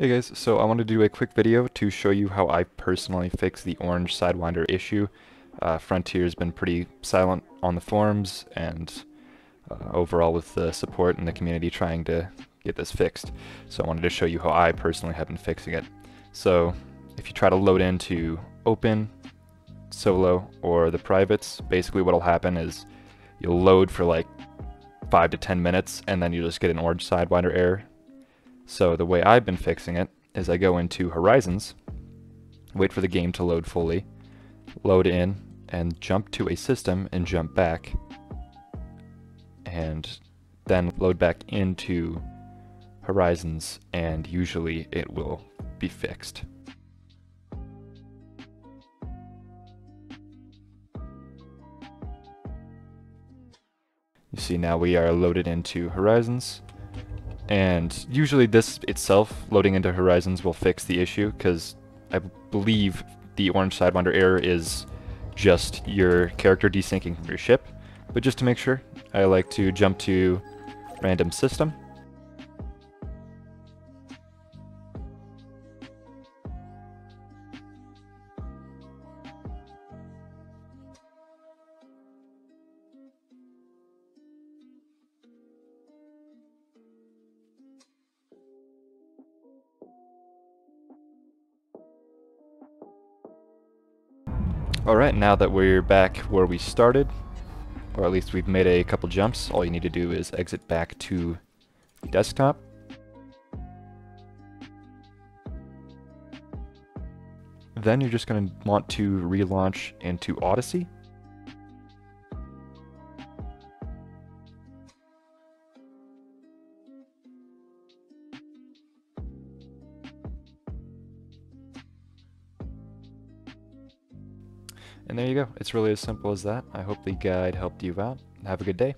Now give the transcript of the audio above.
Hey guys, so I wanted to do a quick video to show you how I personally fix the orange Sidewinder issue. Uh, Frontier's been pretty silent on the forums and uh, overall with the support and the community trying to get this fixed. So I wanted to show you how I personally have been fixing it. So if you try to load into open, solo, or the privates, basically what'll happen is you'll load for like 5 to 10 minutes and then you just get an orange Sidewinder error so the way I've been fixing it is I go into Horizons, wait for the game to load fully, load in, and jump to a system and jump back, and then load back into Horizons, and usually it will be fixed. You see now we are loaded into Horizons, and usually this itself, loading into Horizons, will fix the issue, because I believe the orange Sidewinder error is just your character desyncing from your ship. But just to make sure, I like to jump to random system, Alright, now that we're back where we started, or at least we've made a couple jumps, all you need to do is exit back to desktop. Then you're just going to want to relaunch into Odyssey. And there you go. It's really as simple as that. I hope the guide helped you out. Have a good day.